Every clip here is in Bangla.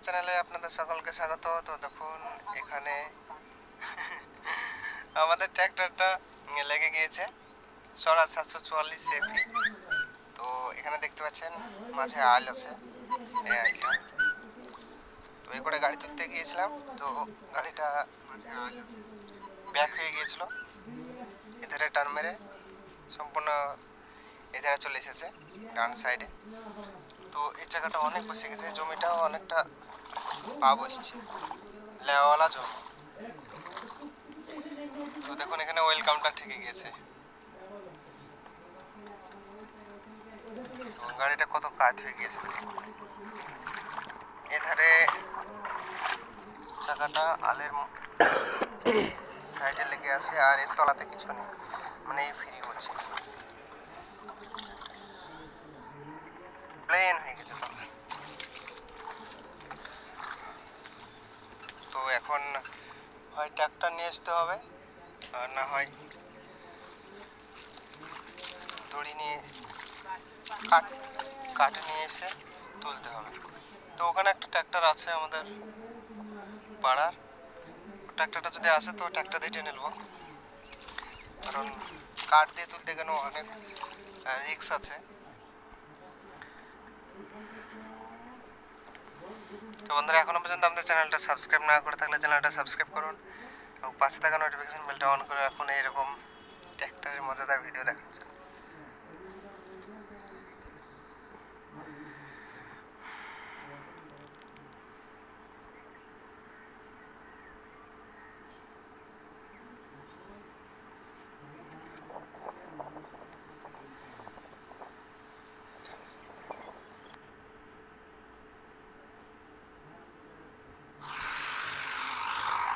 ট্র্যাক্টর চ্যানেলে আপনাদের সকলকে স্বাগত। তো দেখুন, এখানে আমাদের ট্র্যাক্টরটা লেগে গিয়েছে। স্বরাজ সাতশো চুয়াল্লিশ তো এখানে দেখতে পাচ্ছেন, মাঝে আল আছে। এই আইলটা তো এই করে গাড়ি তুলতে গিয়েছিলাম। তো গাড়িটা মাঝে আল আছে। ব্যাক হয়ে গিয়েছিল। এধারে টান মেরে সম্পূর্ণ এধারে চলে এসেছে, ডান সাইডে। তো এই জায়গাটা অনেক বসে গেছে, জমিটাও অনেকটা পা বসছে লেওয়ালা জমি তো দেখুন, এখানে ওয়েলকামটা ঠেকে গিয়েছে। গাড়িটা কত কাজ হয়ে গিয়েছে এধারে চাকাটা আলের সাইডে লেগে আছে, আর এর তলাতে কিছু নেই। মানে ফ্রি করছে প্লেন হয়ে গেছে তো। তো এখন হয় ট্রাক্টর নিয়ে আসতে হবে, আর না হয় দড়ি নিয়ে, কাঠ কাঠ নিয়ে এসে তুলতে হবে। তো ওখানে একটা ট্রাক্টর আছে আমাদের পাড়ার, ট্রাক্টরটা যদি আসে তো ট্রাক্টর দিয়ে টেনে নেব। কারণ কাঠ দিয়ে তুলতে কেন অনেক রিক্স আছে। তো বন্ধুরা এখনও পর্যন্ত আমাদের চ্যানেলটা সাবস্ক্রাইব না করে থাকলে চ্যানেলটা সাবস্ক্রাইব করুন এবং পাশে থাকা নোটিফিকেশন বেলটা অন করে রাখুন। এরকম ট্র্যাক্টরের মজাদার ভিডিও দেখার জন্য।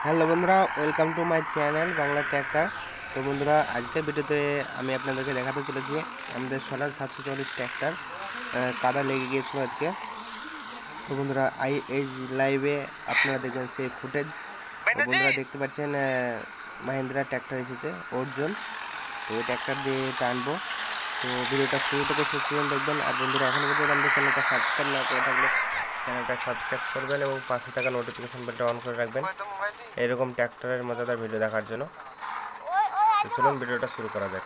হ্যালো বন্ধুরা welcome to my channel Bangla tractor. তো বন্ধুরা আজকের ভিডিওতে আমি আপনাদেরকে দেখাতে চলেছি আমাদের স্বরাজ সাতশো চল্লিশ ট্র্যাক্টর কাদা লেগে গিয়েছিল আজকে। তো বন্ধুরা আই এই লাইভে আপনারা দেখবেন সেই ফুটেজ। বন্ধুরা দেখতে পাচ্ছেন মাহিন্দ্রা ট্র্যাক্টর এসেছে অর্জুন। তো ওই ট্র্যাক্টর দিয়ে টানবো। তো ভিডিওটা শুরু থেকে শেষ পর্যন্ত দেখবেন। আর বন্ধুরা এখনও পর্যন্ত আমাদের চ্যানেলটা সাবস্ক্রাইব না করে থাকলে চ্যানেলটা সাবস্ক্রাইব করবেন এবং পাশে থাকা নোটিফিকেশন বেলটা অন করে রাখবেন। এরকম ট্র্যাক্টরের মজাদার ভিডিও দেখার জন্য। তো চলুন ভিডিওটা শুরু করা যাক।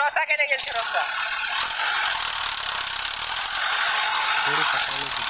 এখন রসা কেটে গেছে রসা দড়ি পাকানো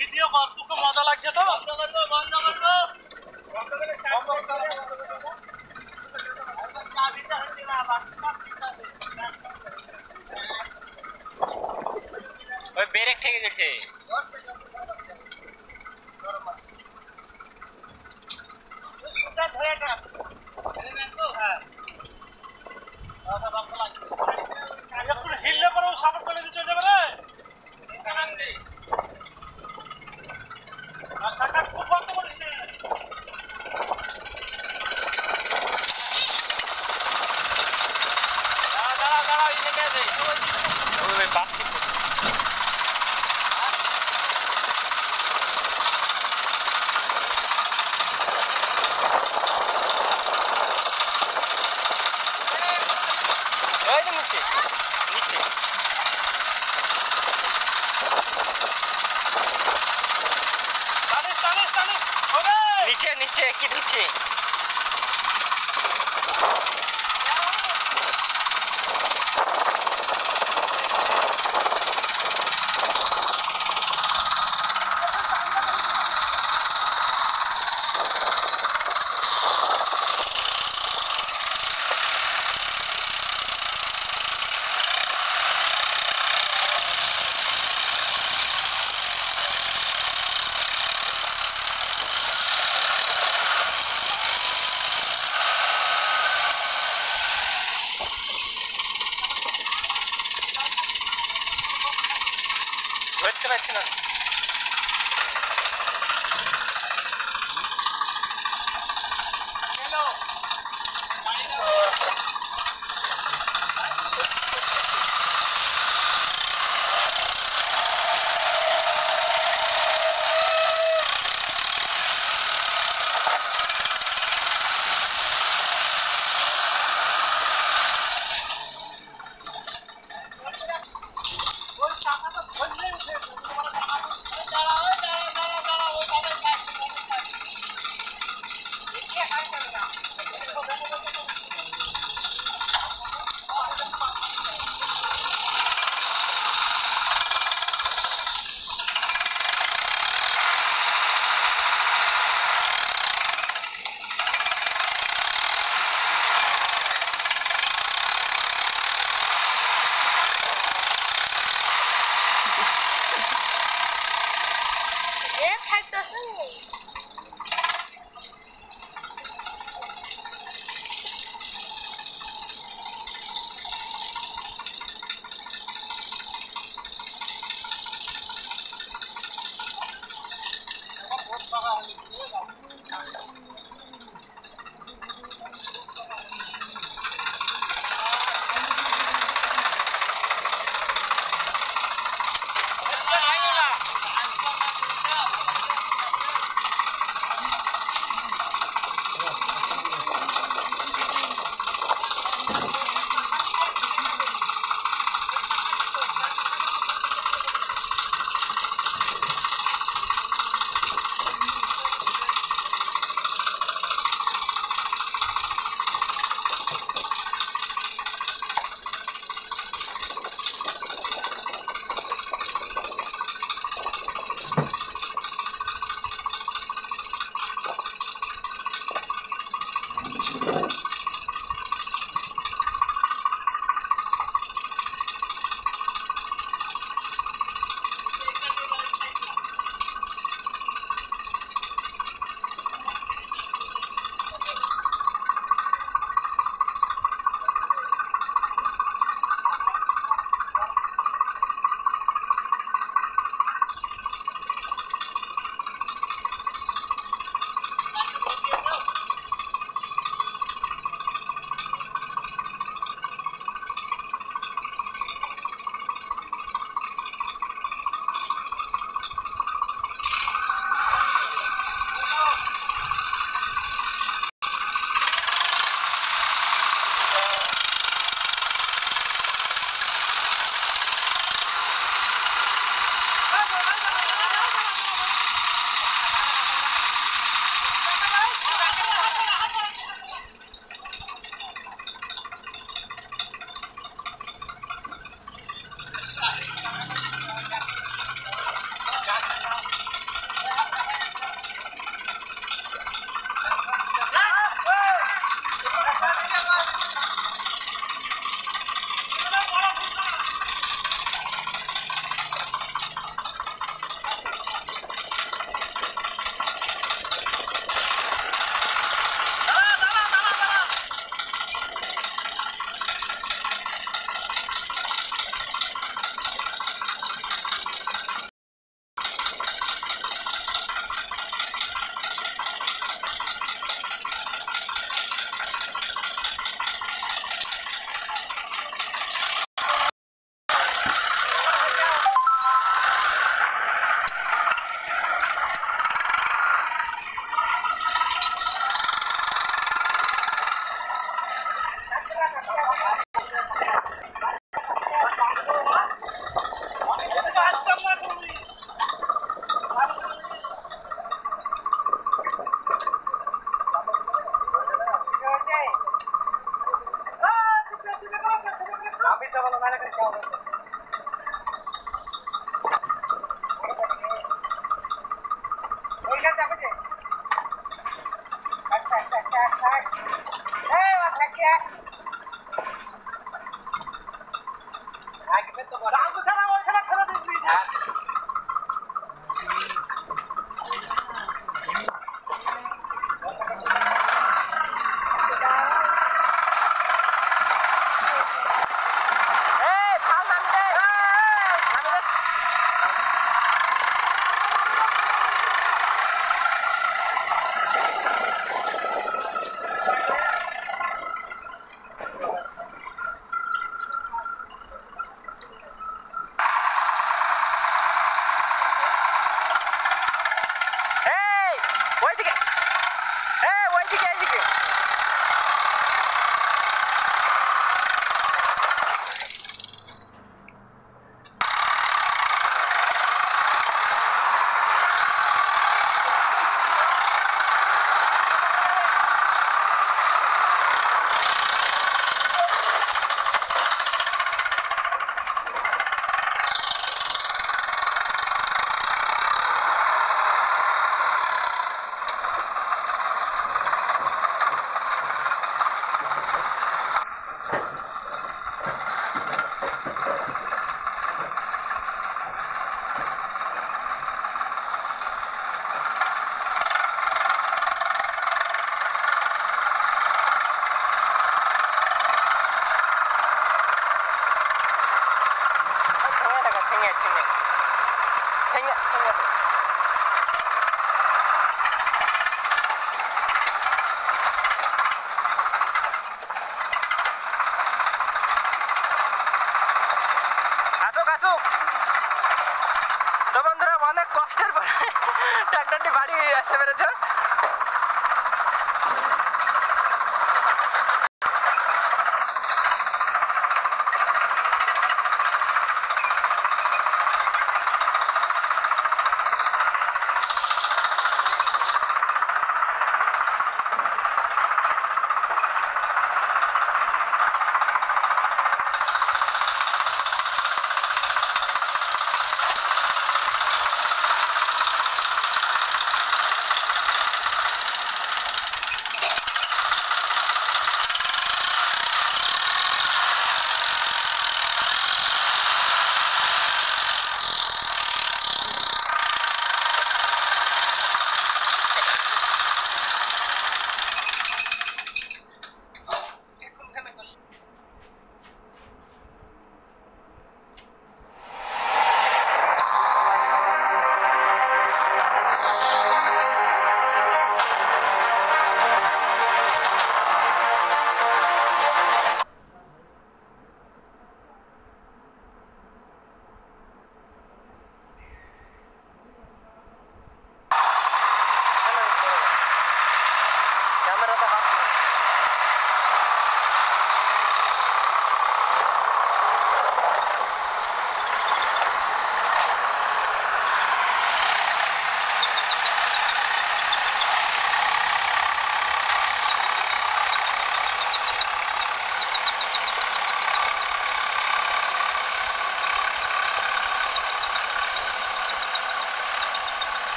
ভিডিও কর তোকে মজা লাগছে তো? বন্ধ করব বন্ধ করব ওই ব্রেক ঠেকে গেছে। একটু হিললে পরে সাপোর্ট করে চলে যাবে রে।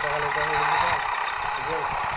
Baka nagkahulog ka. Sige.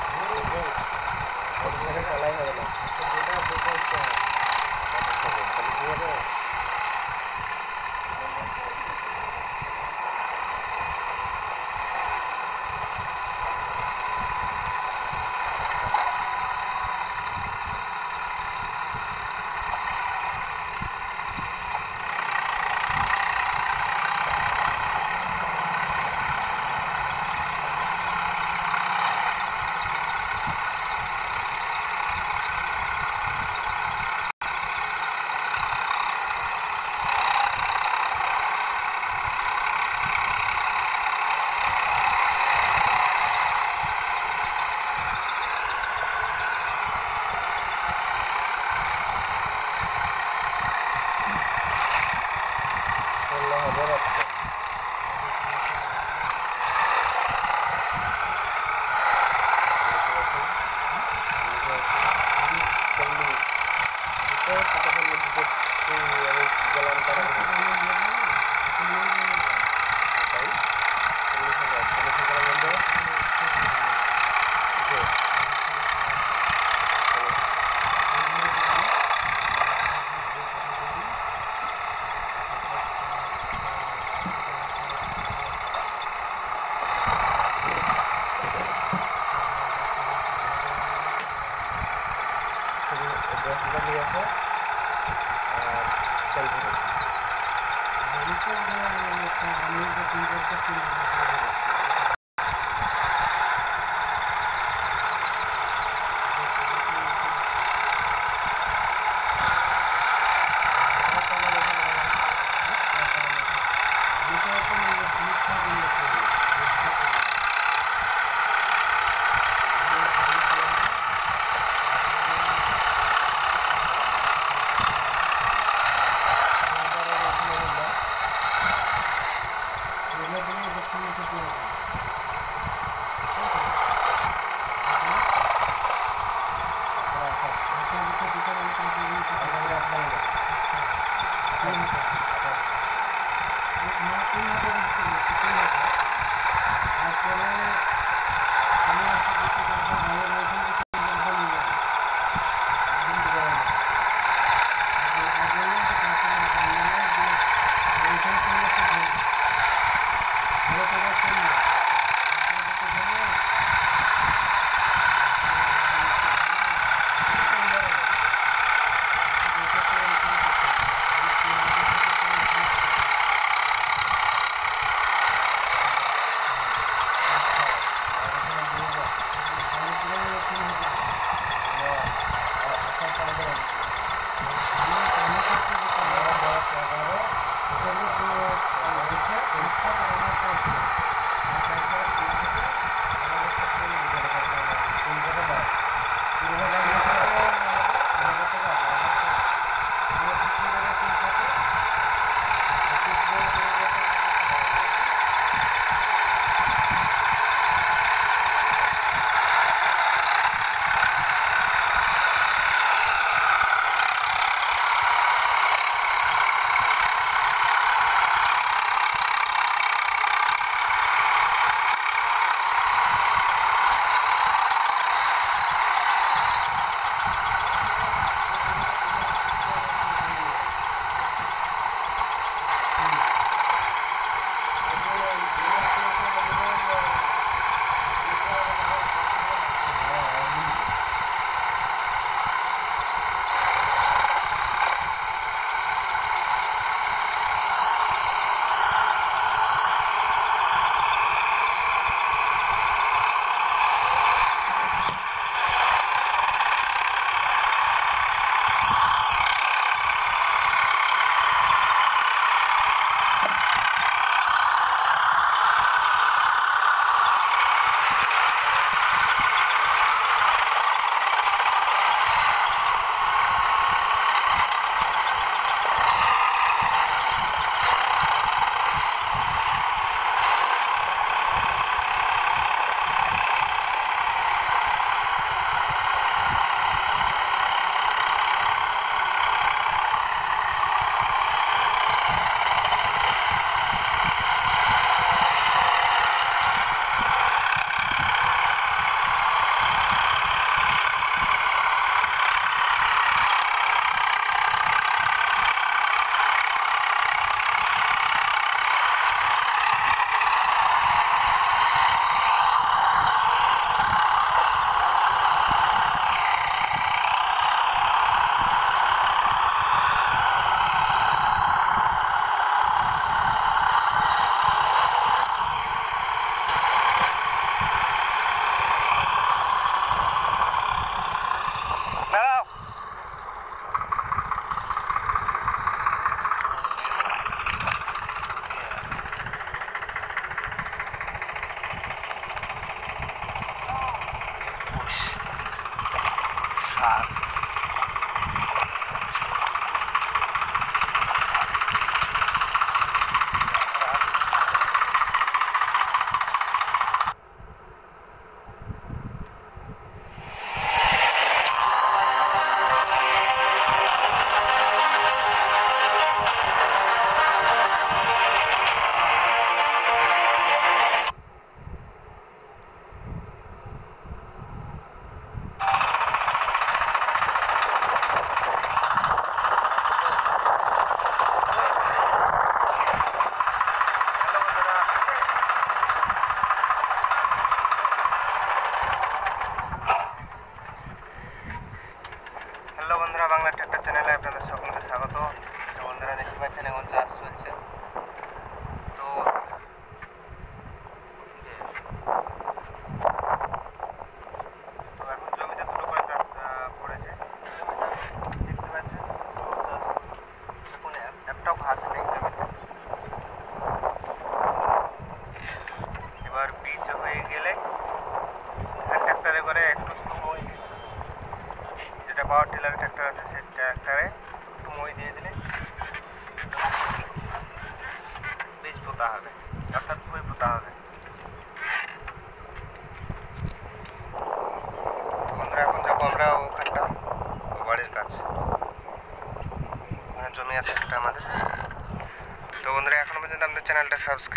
আমাদের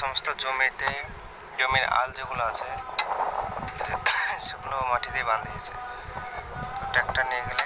সমস্ত জমিতে জমির আল যেগুলো আছে সেগুলো মাটি দিয়ে বাঁধিয়েছে। তো ট্র্যাক্টর নিয়ে গেলে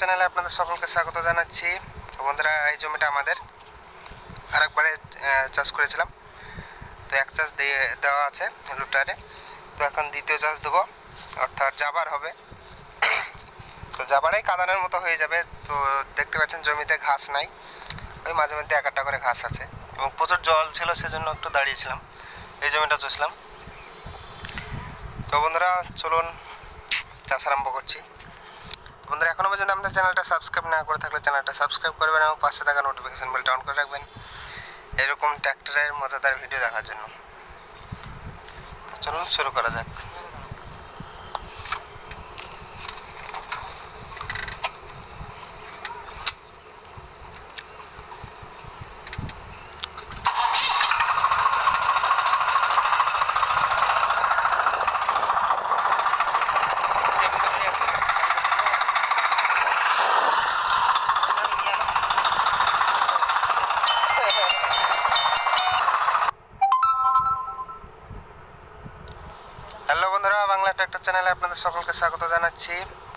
চ্যানেলে আপনাদের সকলকে স্বাগত জানাচ্ছি। বন্ধুরা, এই জমিটা আমাদের। আরেকবারে চাষ করেছিলাম। তো এক চাষ দিয়ে দেওয়া আছে লুটারে তো এখন দ্বিতীয় চাষ দেবো। অর্থাৎ জাবার হবে। তো জাবারেই কাদানের মতো হয়ে যাবে। তো দেখতে পাচ্ছেন জমিতে ঘাস নাই। ওই মাঝে মধ্যে এক একটা করে ঘাস আছে। এবং প্রচুর জল ছিল, সেজন্য একটু দাঁড়িয়েছিলাম। এই জমিটা চষলাম। তো বন্ধুরা, চলুন চাষ আরম্ভ করছি। বন্ধুরা এখনও পর্যন্ত আপনার চ্যানেলটা সাবস্ক্রাইব না করে থাকলে চ্যানেলটা সাবস্ক্রাইব করবেন এবং পাশে থাকা নোটিফিকেশন বেলটা অন করে রাখবেন। এরকম ট্র্যাক্টরের মজাদার ভিডিও দেখার জন্য। চলুন শুরু করা যাক হ্যালো বন্ধুরা বাংলা ট্র্যাক্টর চ্যানেলে আপনাদের সকলকে স্বাগত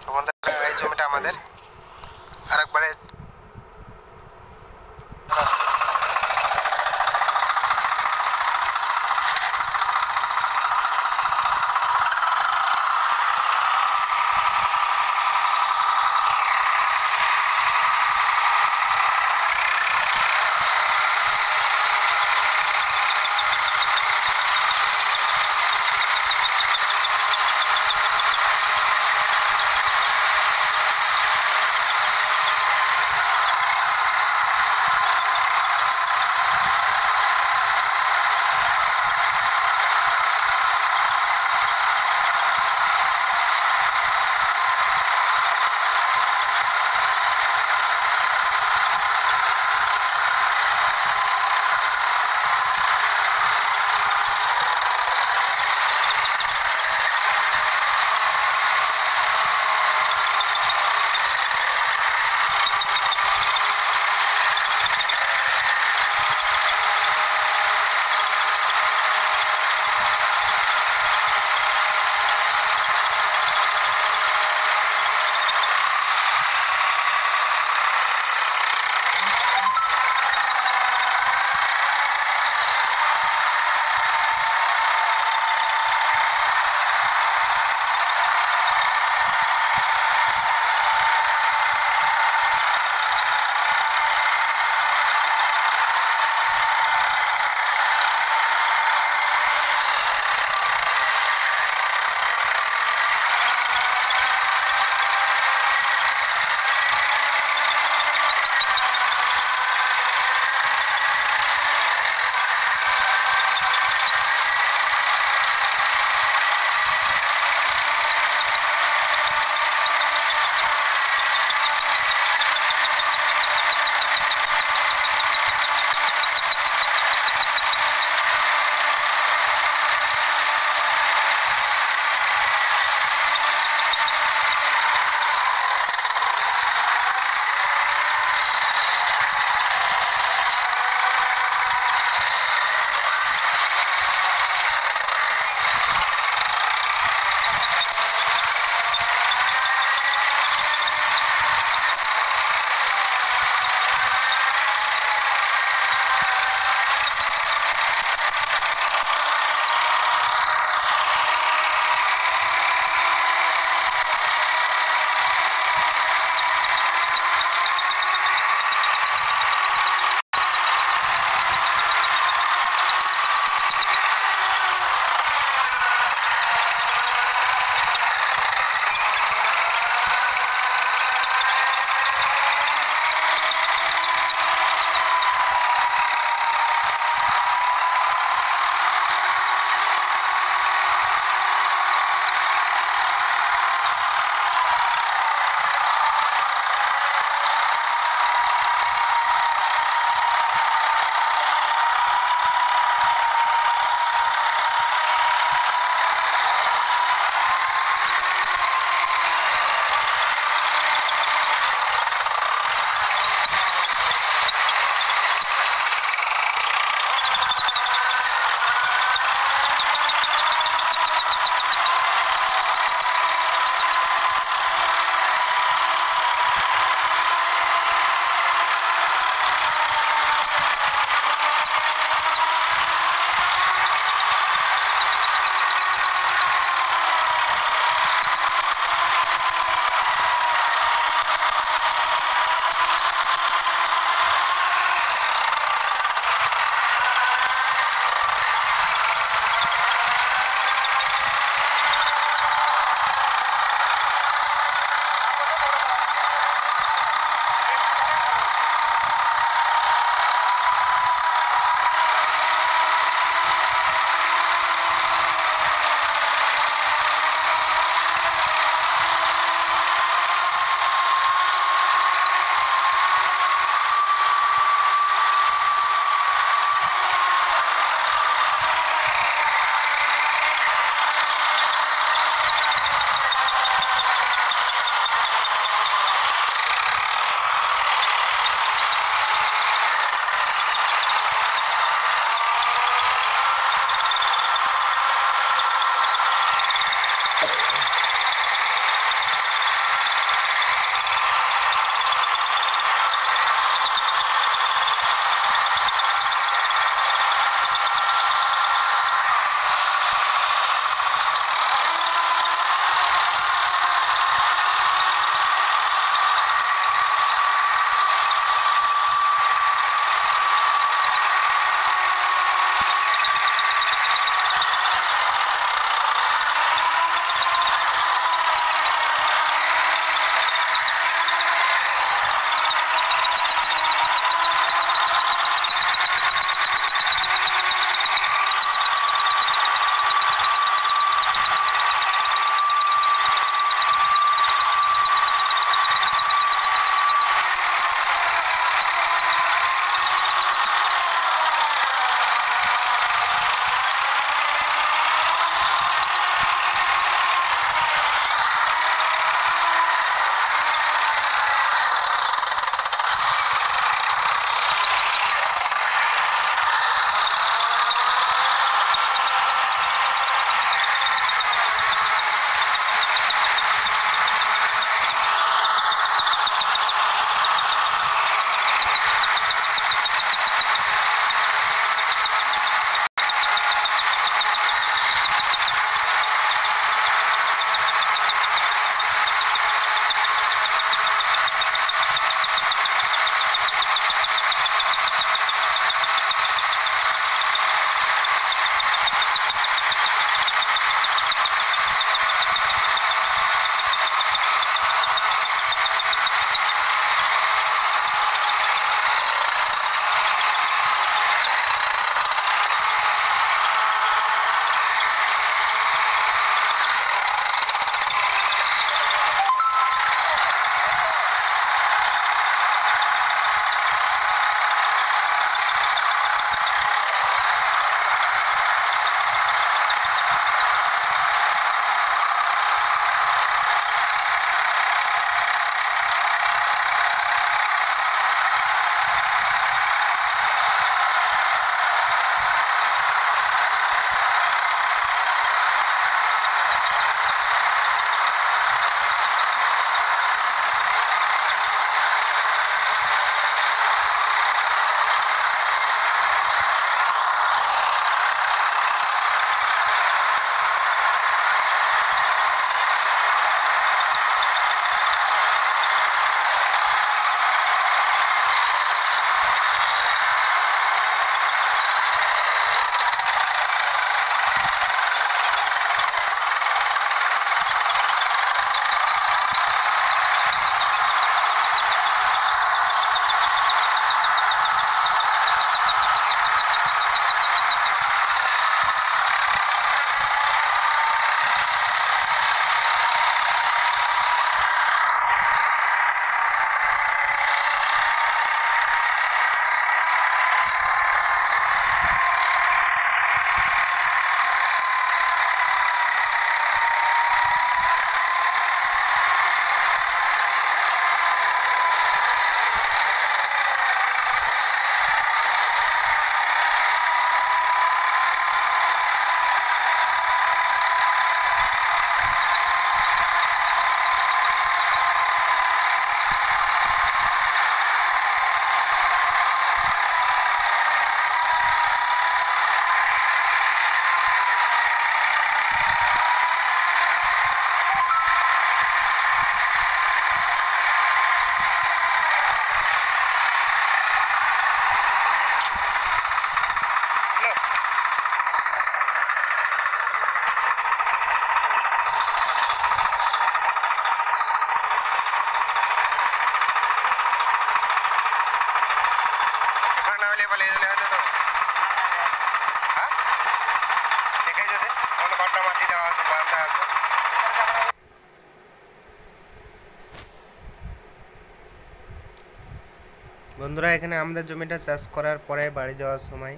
বন্ধুরা এখানে আমাদের জমিটা চাষ করার পরে বাড়ি যাওয়ার সময়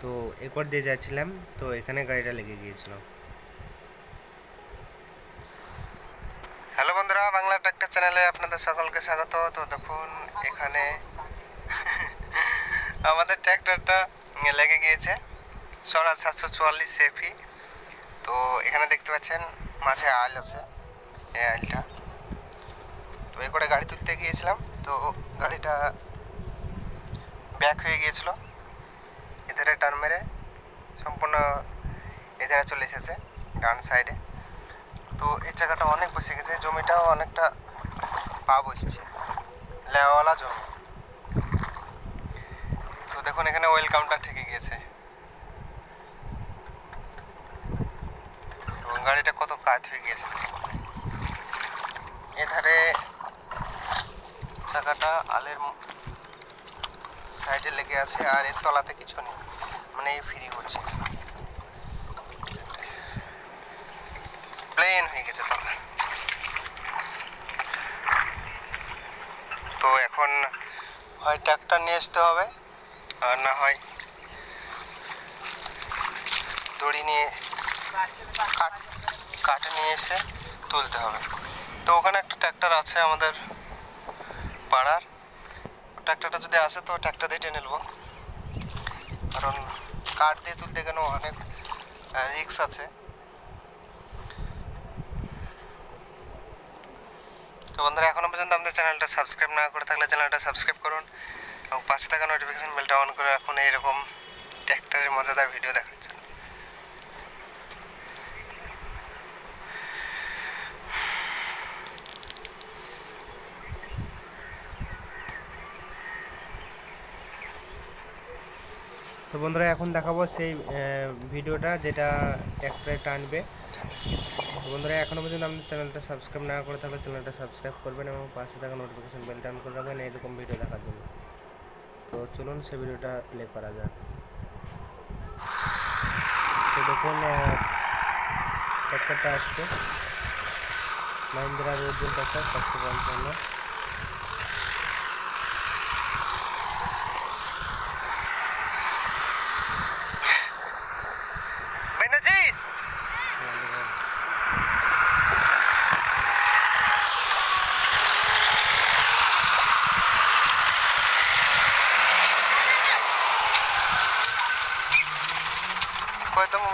তো একর দিয়ে যাচ্ছিলাম তো এখানে গাড়িটা লেগে গিয়েছিল। হ্যালো বন্ধুরা বাংলা ট্রাক্টর চ্যানেলে আপনাদের সকলকে স্বাগত। তো দেখুন এখানে আমাদের ট্রাক্টরটা লেগে গিয়েছে। স্বরাজ সাতশো চুয়াল্লিশ এফি তো এখানে দেখতে পাচ্ছেন মাঝে আইল আছে, এই আইলটা। তো এ করে গাড়ি তুলতে গিয়েছিলাম, তো গাড়িটা ব্যাক হয়ে গিয়েছিল। এধারে টার্ন মেরে সম্পূর্ণ এধারে চলে এসেছে, ডান সাইডে তো এই জায়গাটা অনেক বসে গেছে, জমিটাও অনেকটা পা বসছে, লেওয়ালা জমি। তো দেখুন এখানে ওয়েলকামটা ঠেকে গিয়েছে এবং গাড়িটা কত কাজ হয়ে গিয়েছে। এধারে চাকাটা আলের সাইডে লেগে আছে আর এর তলাতে কিছু নেই। মানে ফ্রি হচ্ছে। প্লেন হয়ে গেছে তলা। তো এখন হয় ট্রাক্টর নিয়ে আসতে হবে, আর না হয় দড়ি নিয়ে কাঠ কাঠ নিয়ে এসে তুলতে হবে। তো ওখানে একটা ট্র্যাক্টর আছে আমাদের পাড়ার। ট্র্যাক্টরটা যদি আসে তো ট্র্যাক্টর দিয়ে টেনে নেব। কারণ কাঠ দিয়ে তুলতে গেলে অনেক রিক্স আছে। তো বন্ধুরা, এখনও পর্যন্ত আমাদের চ্যানেলটা সাবস্ক্রাইব না করে থাকলে চ্যানেলটা সাবস্ক্রাইব করুন এবং পাশে থাকা নোটিফিকেশন বেলটা অন করে রাখুন। এইরকম ট্র্যাক্টরের মজাদার ভিডিও দেখার জন্য। তো বন্ধুরা, এখন দেখাবো সেই ভিডিওটা যেটা ট্র্যাক্টরে টানবে। বন্ধুরা এখনও পর্যন্ত আমাদের চ্যানেলটা সাবস্ক্রাইব না করে থাকলে চ্যানেলটা সাবস্ক্রাইব করবেন এবং পাশে থাকা নোটিফিকেশন বেলটা অন করে রাখবেন এরকম ভিডিও দেখার জন্য। তো চলুন সেই ভিডিওটা প্লে করা যাক। তো দেখুন ট্র্যাক্টরটা আসছে। মাহিন্দ্রা রোজন ট্র্যাক্টর পাঁচশো পঞ্চান্ন।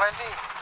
কই তো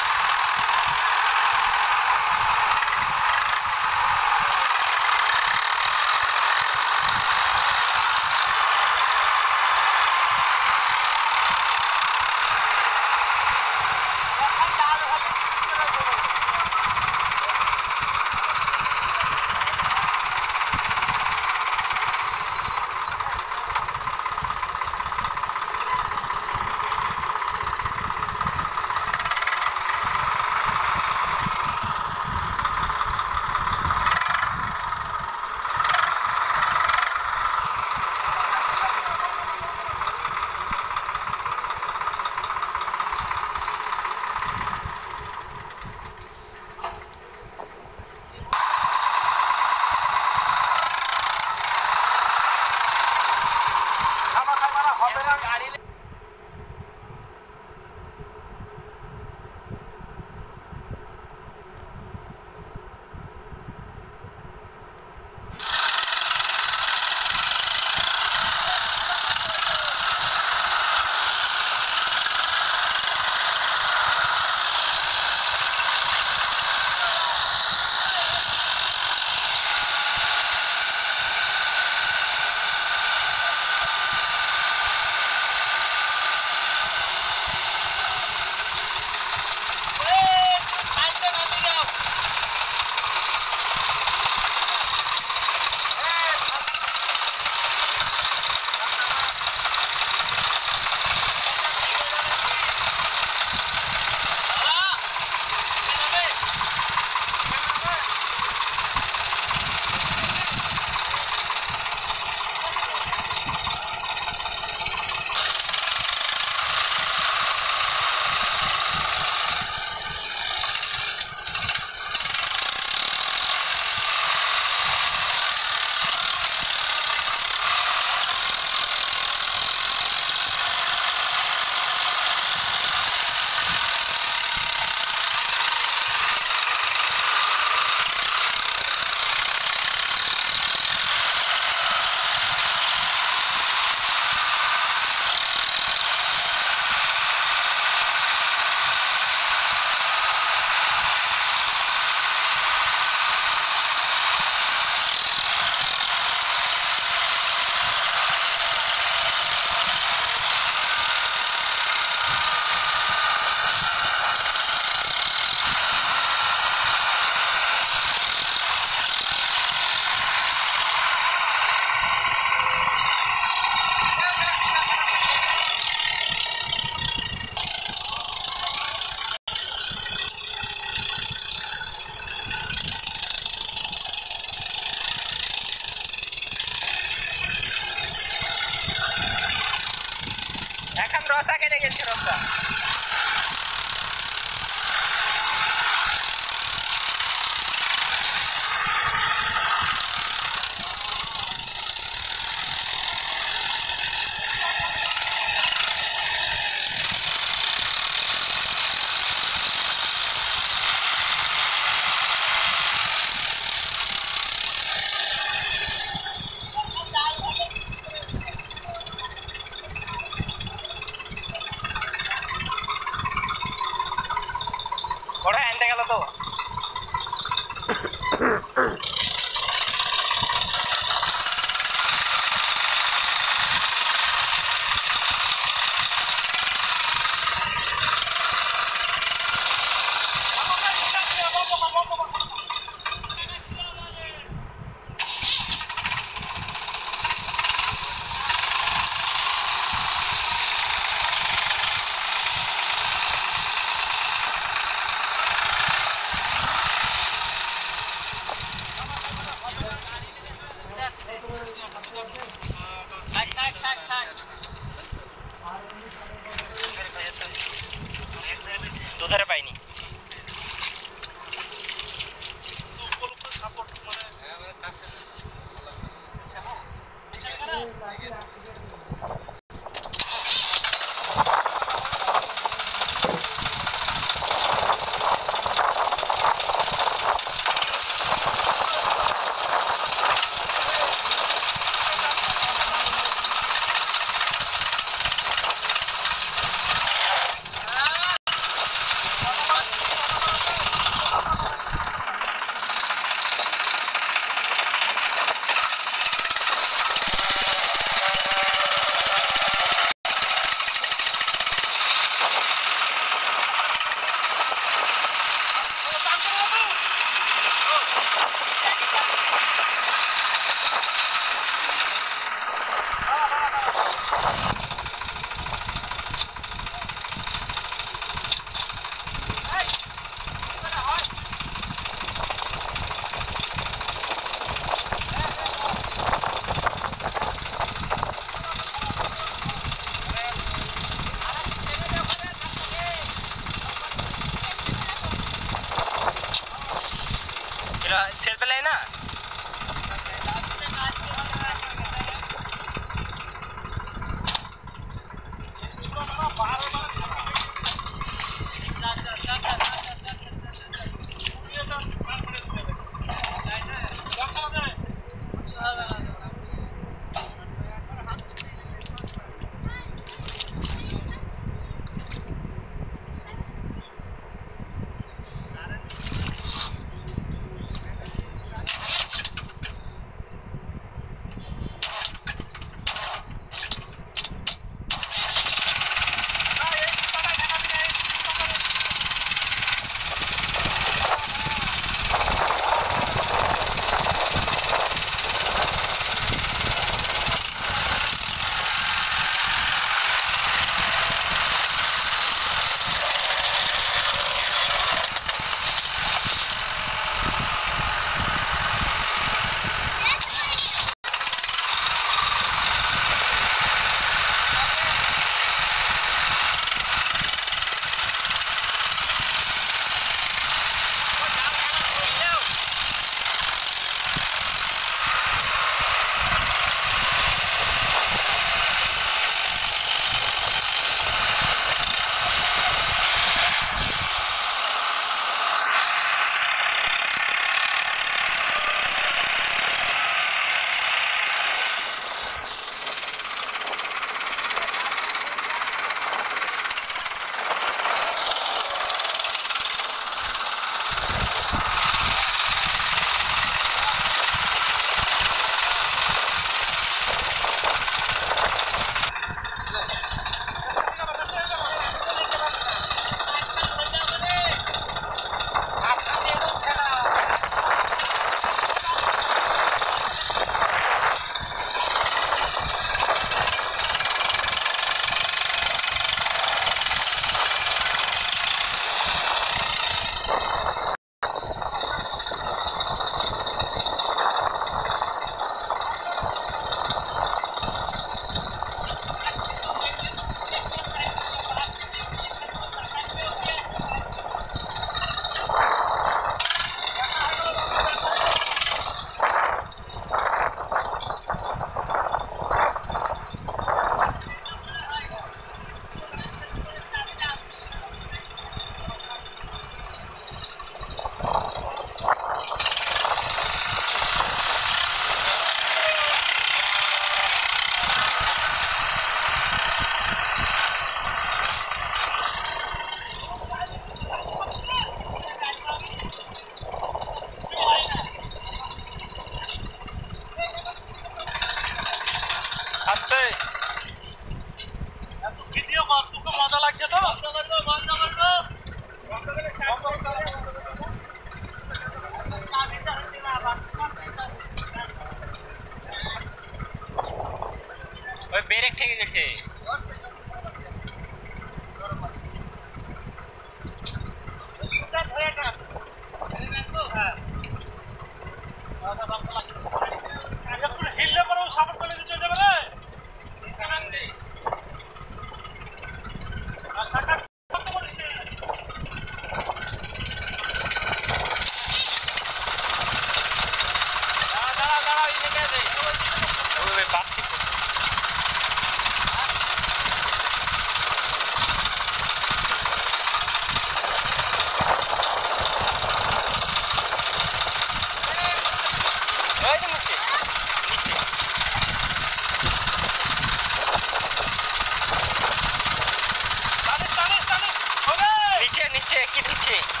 equipe Team.